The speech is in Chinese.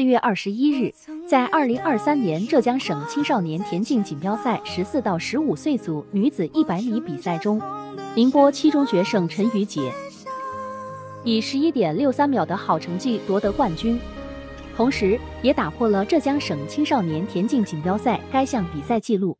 四月二十一日，在二零二三年浙江省青少年田径锦标赛十四到十五岁组女子一百米比赛中，宁波七中学生陈雨洁以十一点六三秒的好成绩夺得冠军，同时也打破了浙江省青少年田径锦标赛该项比赛纪录。